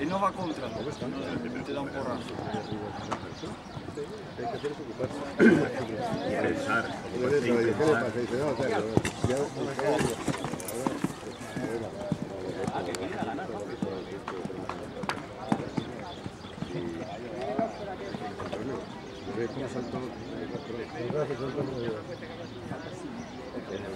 Y no va contra, te da un porrazo.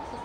Müzik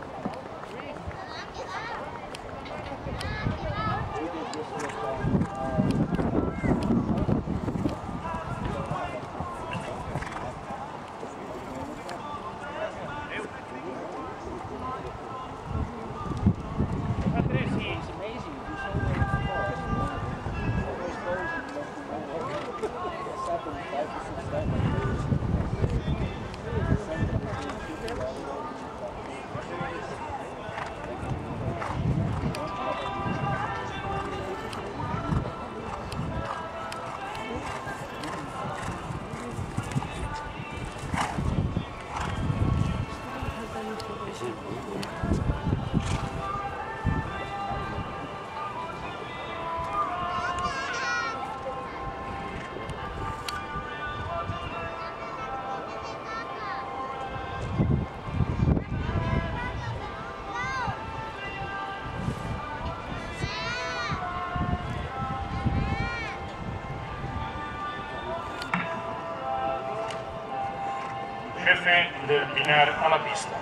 jefe del Pinar a la pista.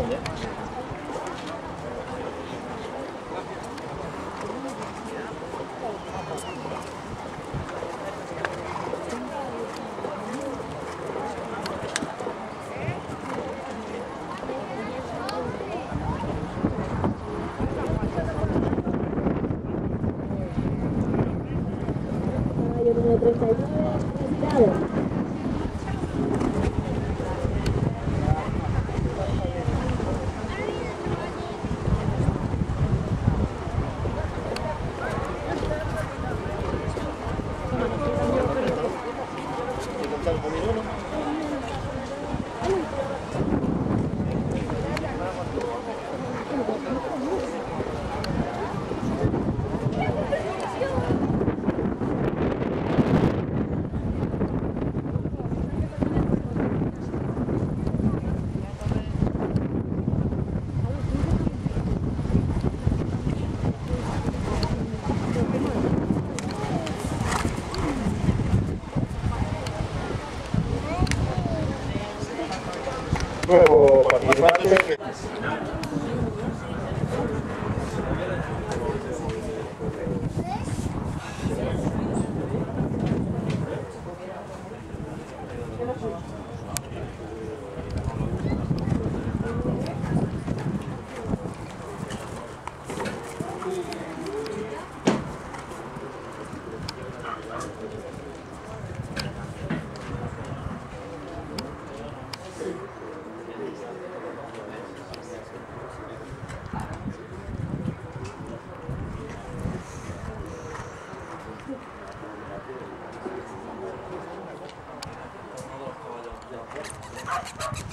なんで夜の踊りたいですころに座って Ha ha ha!